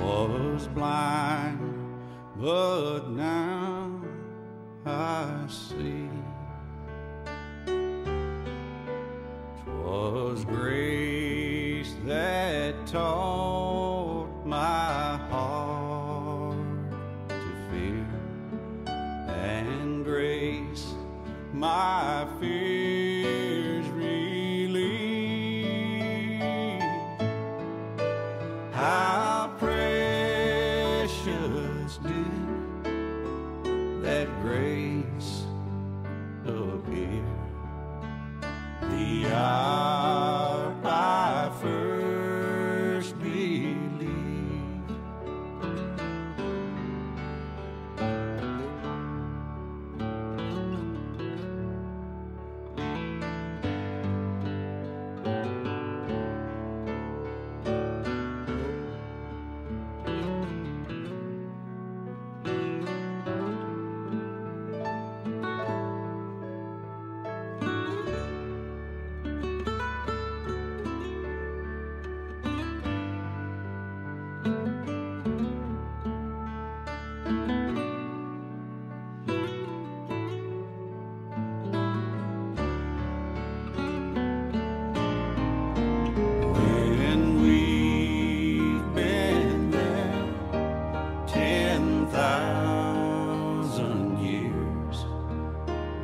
Was blind, but now I see. 'Twas grace that taught my heart to fear, and grace my fears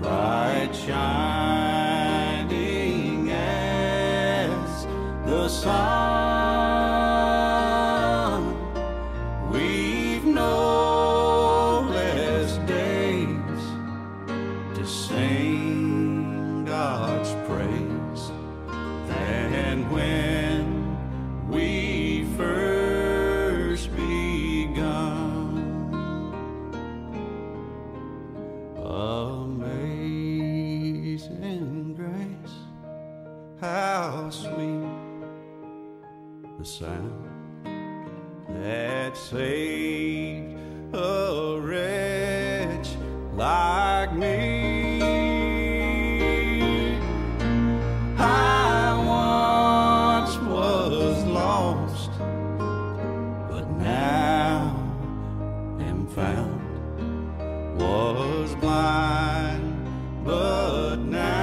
bright shining as the sun, we've no less days to sing God's praise Amazing grace, how sweet the sound that saved a wretch like me. I once was lost, but now am found. Was blind, now.